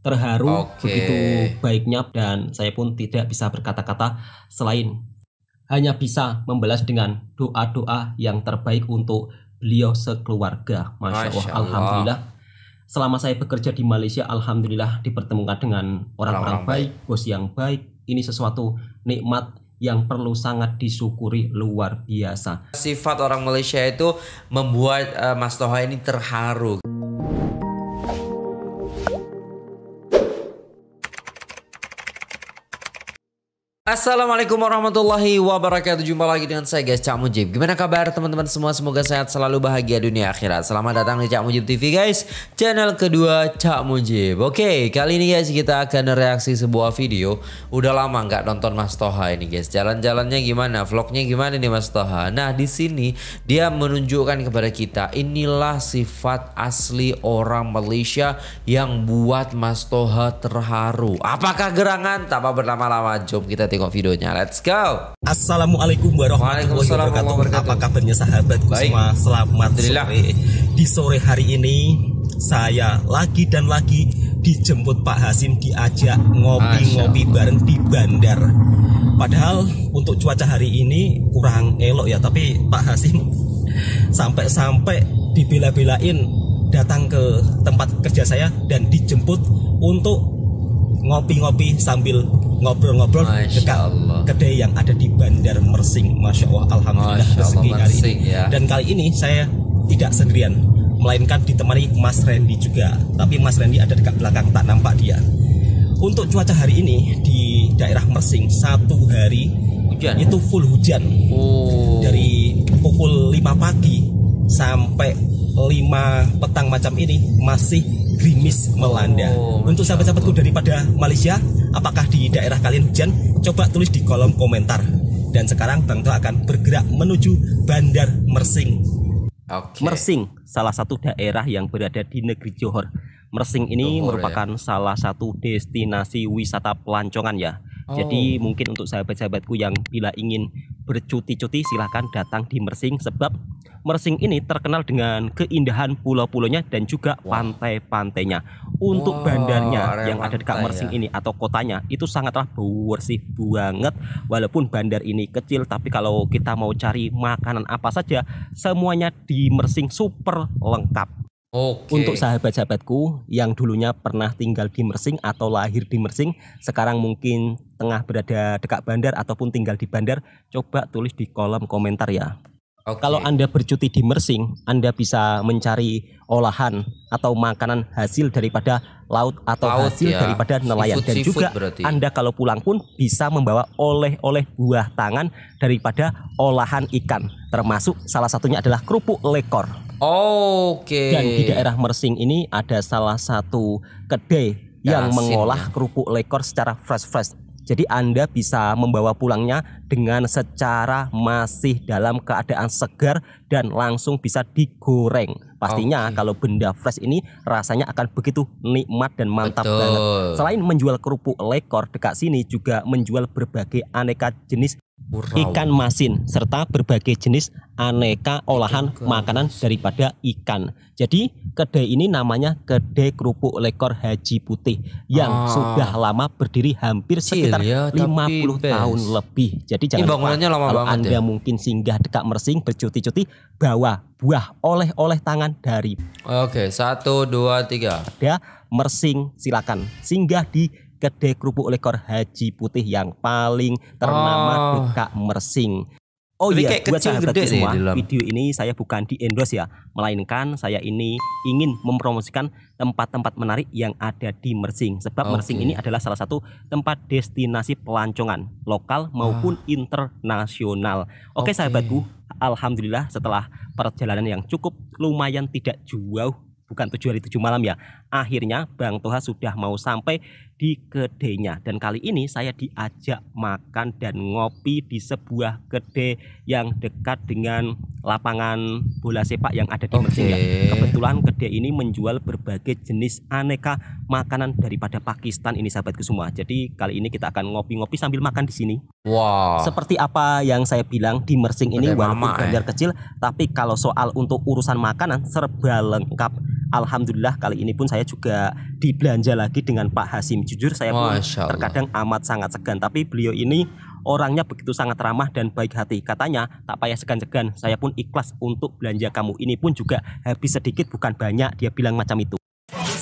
terharu Oke. begitu baiknya dan saya pun tidak bisa berkata-kata selain hanya bisa membalas dengan doa-doa yang terbaik untuk beliau sekeluarga. Masya, Allah, Masya Allah. Alhamdulillah. Selama saya bekerja di Malaysia, Alhamdulillah dipertemukan dengan orang-orang Orang-orang baik, bos yang baik. Ini sesuatu nikmat yang perlu sangat disyukuri luar biasa. Sifat orang Malaysia itu membuat eh, Mas Toha ini terharu. Assalamualaikum warahmatullahi wabarakatuh. Jumpa lagi dengan saya guys Cak Mujib. Gimana kabar teman-teman semua? Semoga sehat selalu bahagia dunia akhirat. Selamat datang di Cak Mujib TV guys. Channel kedua Cak Mujib. Oke kali ini guys kita akan reaksi sebuah video. Udah lama nggak nonton Mas Toha ini guys. Jalan-jalannya gimana? Vlognya gimana nih Mas Toha? Nah di sini dia menunjukkan kepada kita Inilah sifat asli orang Malaysia Yang buat Mas Toha terharu. Apakah gerangan? Tanpa berlama-lama. Jom kita tengok videonya Let's go Assalamualaikum warahmatullahi wabarakatuh. Apa kabarnya sahabatku Baik. semua? Selamat sore. Di sore hari ini saya lagi dan lagi dijemput Pak Hasim diajak ngopi-ngopi bareng di bandar. Padahal untuk cuaca hari ini kurang elok ya, tapi Pak Hasim sampai-sampai dibela-belain datang ke tempat kerja saya dan dijemput untuk ngopi-ngopi sambil ngobrol-ngobrol dekat Allah. kedai yang ada di Bandar Mersing. Masya Allah, Alhamdulillah Masya Allah, rezeki hari ini. ya. Dan kali ini saya tidak sendirian, melainkan ditemani Mas Randy juga. Tapi Mas Randy ada dekat belakang, tak nampak dia. Untuk cuaca hari ini di daerah Mersing satu hari Hujan? itu full hujan Oh dari pukul 5 pagi sampai 5 petang macam ini masih gerimis melanda. Oh, Untuk sahabat-sahabatku daripada Malaysia, apakah di daerah kalian hujan? Coba tulis di kolom komentar. Dan sekarang Bang Toa akan bergerak menuju Bandar Mersing. Oke Mersing, salah satu daerah yang berada di negeri Johor. Mersing ini Johor, merupakan salah satu destinasi wisata pelancongan ya. Jadi mungkin untuk sahabat-sahabatku yang bila ingin bercuti-cuti silahkan datang di Mersing sebab Mersing ini terkenal dengan keindahan pulau-pulaunya dan juga pantai-pantainya. Untuk Wow, bandarnya yang ada dekat pantai Mersing ya. ini atau kotanya itu sangatlah bersih banget walaupun bandar ini kecil tapi kalau kita mau cari makanan apa saja semuanya di Mersing super lengkap. Oke Untuk sahabat-sahabatku yang dulunya pernah tinggal di Mersing atau lahir di Mersing, sekarang mungkin tengah berada dekat bandar ataupun tinggal di bandar, coba tulis di kolom komentar ya. Oke. Kalau Anda bercuti di Mersing, Anda bisa mencari olahan atau makanan hasil daripada laut atau Laut hasil ya. daripada nelayan dan Seafood-seafood juga berarti. Anda kalau pulang pun bisa membawa oleh-oleh buah tangan daripada olahan ikan, termasuk salah satunya adalah kerupuk lekor. Oke Dan di daerah Mersing ini ada salah satu kedai yang Asin, mengolah ya. kerupuk lekor secara fresh-fresh. Jadi Anda bisa membawa pulangnya dengan secara masih dalam keadaan segar dan langsung bisa digoreng. Pastinya Oke. kalau benda fresh ini rasanya akan begitu nikmat dan mantap Betul. banget. Selain menjual kerupuk lekor, dekat sini juga menjual berbagai aneka jenis Wow. ikan masin serta berbagai jenis aneka olahan Ikan makanan daripada ikan. Jadi kedai ini namanya kedai kerupuk lekor Haji Putih yang Ah. sudah lama berdiri hampir sekitar ya, tapi 50 best. tahun lebih. Jadi jangan lupa bangunannya lama kalau banget Anda ya. mungkin singgah dekat Mersing bercuti-cuti bawa buah oleh-oleh tangan dari Oke satu dua tiga ada Mersing silakan singgah di kedai kerupuk lekor Haji Putih yang paling ternama Oh. dekat Mersing. Oh Tapi iya, buat kecil sahabatku gede semua, dalam. video ini saya bukan di endorse ya, melainkan saya ini ingin mempromosikan tempat-tempat menarik yang ada di Mersing. Sebab Oke. Mersing ini adalah salah satu tempat destinasi pelancongan lokal maupun internasional. Oke Oke. sahabatku, alhamdulillah setelah perjalanan yang cukup lumayan tidak jauh bukan tujuh hari tujuh malam ya. Akhirnya Bang Toha sudah mau sampai di kedainya dan kali ini saya diajak makan dan ngopi di sebuah kedai yang dekat dengan lapangan bola sepak yang ada di Mersing ya. Oke. Kebetulan kedai ini menjual berbagai jenis aneka makanan daripada Pakistan ini sahabatku semua. Jadi kali ini kita akan ngopi-ngopi sambil makan di sini. Wow Seperti apa yang saya bilang di Mersing ini Kedai walaupun mama, bandar kecil, tapi kalau soal untuk urusan makanan serba lengkap. Alhamdulillah kali ini pun saya juga dibelanja lagi dengan Pak Hasim. Jujur saya pun terkadang amat sangat segan, tapi beliau ini orangnya begitu sangat ramah dan baik hati. Katanya tak payah segan-segan, saya pun ikhlas untuk belanja kamu. Ini pun juga habis sedikit bukan banyak, dia bilang macam itu.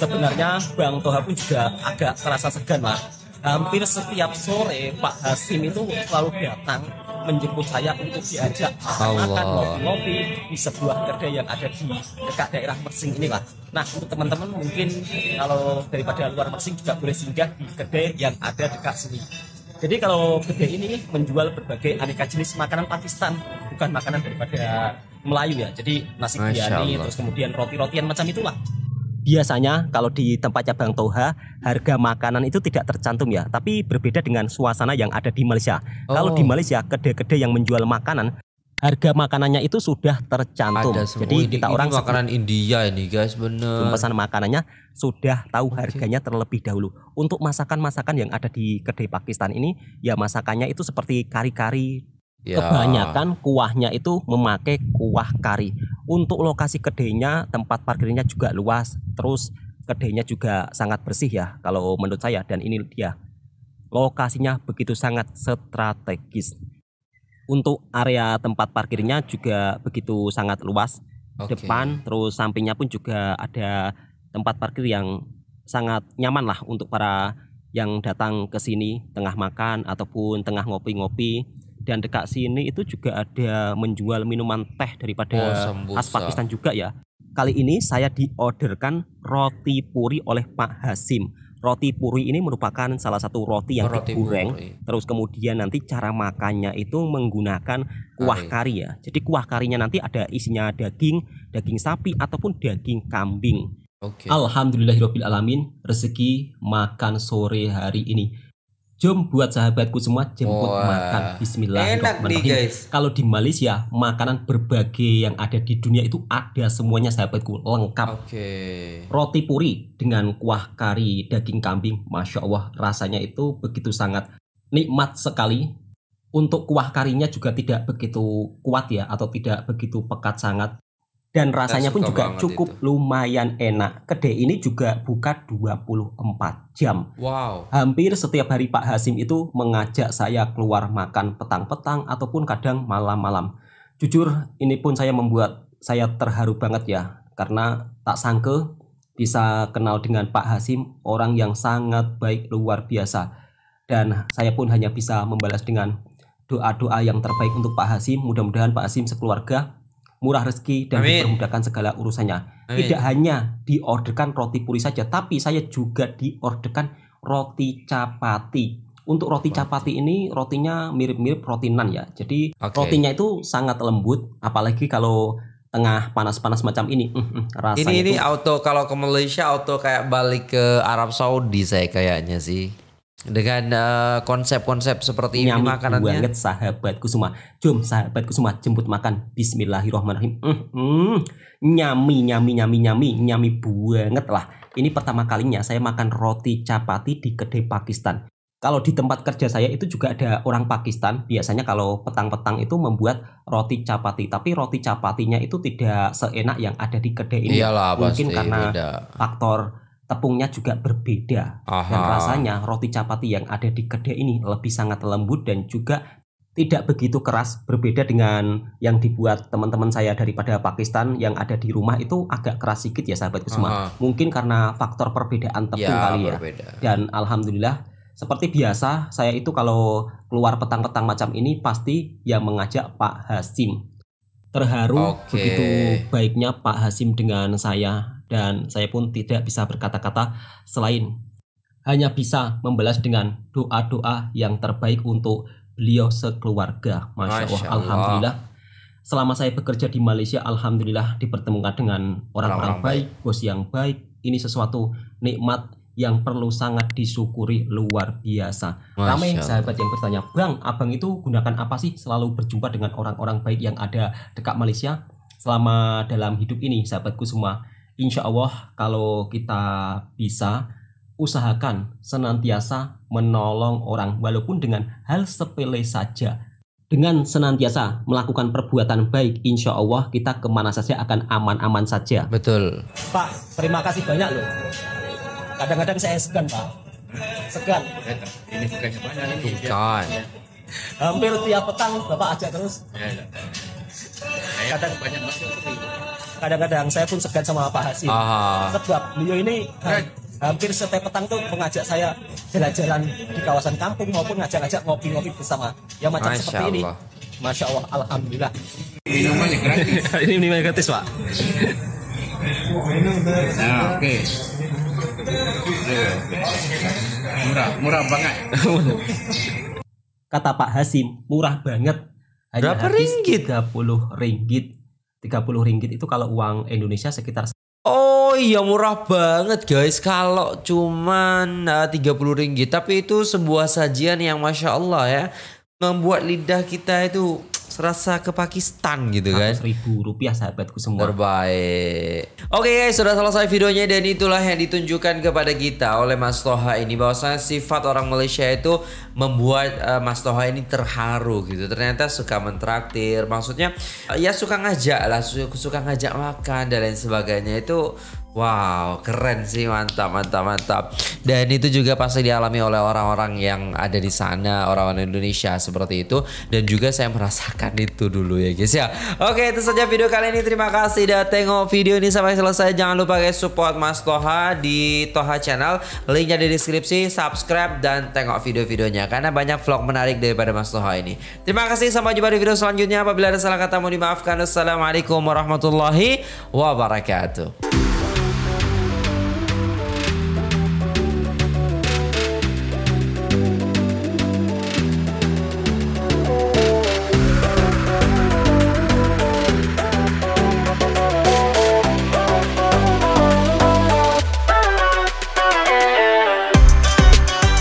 Sebenarnya Bang Toha pun juga agak terasa segan lah. Hampir setiap sore Pak Hasim itu selalu datang menjemput saya untuk diajak makan ngopi-ngopi di sebuah kedai yang ada di dekat daerah Mersing inilah. Nah untuk teman-teman mungkin kalau daripada luar Mersing juga boleh singgah di kedai yang ada dekat sini. Jadi kalau kedai ini menjual berbagai aneka jenis makanan Pakistan, bukan makanan daripada Melayu ya. Jadi nasi biryani, terus kemudian roti-rotian macam itulah biasanya kalau di tempatnya Bang Toha harga makanan itu tidak tercantum ya tapi berbeda dengan suasana yang ada di Malaysia. Oh. kalau di oh. Malaysia kedai-kedai yang menjual makanan harga makanannya itu sudah tercantum. Ada jadi oh, ini, kita ini orang makanan India ini guys. Bener. Pesan makanannya sudah tahu harganya terlebih dahulu. Untuk masakan-masakan yang ada di kedai Pakistan ini ya masakannya itu seperti kari-kari Ya. Kebanyakan kuahnya itu memakai kuah kari. Untuk lokasi kedainya, tempat parkirnya juga luas. Terus kedainya juga sangat bersih ya kalau menurut saya dan ini dia. Lokasinya begitu sangat strategis. Untuk area tempat parkirnya juga begitu sangat luas. Okay. Depan terus sampingnya pun juga ada tempat parkir yang sangat nyaman lah untuk para yang datang ke sini tengah makan ataupun tengah ngopi-ngopi dan dekat sini itu juga ada menjual minuman teh daripada oh, khas Pakistan juga ya. Kali ini saya diorderkan roti puri oleh Pak Hasim. Roti puri ini merupakan salah satu roti yang roti digoreng. Puri. Terus kemudian nanti cara makannya itu menggunakan kuah kari. kari ya. Jadi kuah karinya nanti ada isinya daging, daging sapi ataupun daging kambing. Okay. Alhamdulillahirobbilalamin rezeki makan sore hari ini Jom buat sahabatku semua jemput oh, makan Bismillahirrahmanirrahim. Kalau di Malaysia makanan berbagai yang ada di dunia itu ada semuanya sahabatku lengkap. Okay. Roti puri dengan kuah kari daging kambing, masya Allah rasanya itu begitu sangat nikmat sekali. Untuk kuah karinya juga tidak begitu kuat ya atau tidak begitu pekat sangat dan rasanya pun juga cukup itu. lumayan enak. Kedai ini juga buka 24 jam. Wow. Hampir setiap hari Pak Hasim itu mengajak saya keluar makan petang-petang ataupun kadang malam-malam. Jujur ini pun saya membuat saya terharu banget ya karena tak sangka bisa kenal dengan Pak Hasim, orang yang sangat baik luar biasa. Dan saya pun hanya bisa membalas dengan doa-doa yang terbaik untuk Pak Hasim. Mudah-mudahan Pak Hasim sekeluarga murah rezeki dan Amin. dipermudahkan segala urusannya. Amin. Tidak hanya diorderkan roti puri saja, tapi saya juga diorderkan roti capati. Untuk roti capati ini rotinya mirip-mirip roti nan ya. Jadi okay. rotinya itu sangat lembut, apalagi kalau tengah panas-panas macam ini. Mm, rasanya ini ini itu... auto kalau ke Malaysia auto kayak balik ke Arab Saudi saya kayaknya sih dengan uh, konsep-konsep seperti ini makanannya. banget sahabatku semua. Jom sahabatku semua jemput makan. Bismillahirrahmanirrahim. Mm, mm, nyami nyami nyami nyami nyami banget lah. Ini pertama kalinya saya makan roti capati di kedai Pakistan. Kalau di tempat kerja saya itu juga ada orang Pakistan. Biasanya kalau petang-petang itu membuat roti capati tapi roti capatinya itu tidak seenak yang ada di kedai ini. Iyalah, mungkin pasti, karena beda. faktor tepungnya juga berbeda. Aha. dan rasanya roti capati yang ada di kedai ini lebih sangat lembut dan juga tidak begitu keras. Berbeda dengan yang dibuat teman-teman saya daripada Pakistan yang ada di rumah itu agak keras sedikit ya sahabatku semua mungkin karena faktor perbedaan tepung ya, kali ya. berbeda. dan alhamdulillah seperti biasa saya itu kalau keluar petang-petang macam ini pasti yang mengajak Pak Hasim. Terharu okay. begitu baiknya Pak Hasim dengan saya dan saya pun tidak bisa berkata-kata selain hanya bisa membalas dengan doa-doa yang terbaik untuk beliau sekeluarga. Masya, Allah, Alhamdulillah. Selama saya bekerja di Malaysia, Alhamdulillah dipertemukan dengan orang-orang baik, bos yang baik. Ini sesuatu nikmat yang perlu sangat disyukuri luar biasa. Ramai sahabat yang bertanya, Bang, abang itu gunakan apa sih selalu berjumpa dengan orang-orang baik yang ada dekat Malaysia? Selama dalam hidup ini, sahabatku semua, insya Allah kalau kita bisa usahakan senantiasa menolong orang walaupun dengan hal sepele saja Dengan senantiasa melakukan perbuatan baik, insya Allah kita ke mana saja akan aman-aman saja. Betul. Pak, terima kasih banyak loh. Kadang-kadang saya segan, Pak. Segan. Ini bukan ini. Kan. Hampir tiap petang Bapak ajak terus. Ya, ya. Kadang- banyak masuk seperti itu. Kadang-kadang saya pun segan sama Pak Hasim. Ah. Sebab beliau ini ha- hampir setiap petang tuh mengajak saya jalan-jalan di kawasan kampung maupun ngajak-ngajak ngopi-ngopi bersama. Ya macam Masya seperti ini. Allah. Masya Allah, Alhamdulillah. Minumannya gratis. ini minuman gratis, Pak. Nah, oke. Ayo, oke. Murah, murah banget. Kata Pak Hasim, murah banget. Berapa habis ringgit? 30 ringgit. 30 ringgit itu kalau uang Indonesia sekitar Oh iya murah banget guys. Kalau cuman uh, 30 ringgit. Tapi itu sebuah sajian yang masya Allah ya. Membuat lidah kita itu serasa ke Pakistan gitu kan. 100 ribu rupiah sahabatku semua. Terbaik. Oke guys, sudah selesai videonya dan itulah yang ditunjukkan kepada kita oleh Mas Toha ini bahwasanya sifat orang Malaysia itu membuat eh, Mas Toha ini terharu gitu. Ternyata suka mentraktir, maksudnya eh, ya suka ngajak lah, su- suka ngajak makan dan lain sebagainya itu Wow, keren sih, mantap, mantap, mantap. Dan itu juga pasti dialami oleh orang-orang yang ada di sana, orang-orang Indonesia seperti itu. Dan juga saya merasakan itu dulu ya guys ya. Oke, itu saja video kali ini. Terima kasih udah tengok video ini sampai selesai. Jangan lupa guys support Mas Toha di Toha Channel. Linknya di deskripsi, subscribe dan tengok video-videonya. Karena banyak vlog menarik daripada Mas Toha ini. Terima kasih, sampai jumpa di video selanjutnya. Apabila ada salah kata mohon dimaafkan. Assalamualaikum warahmatullahi wabarakatuh.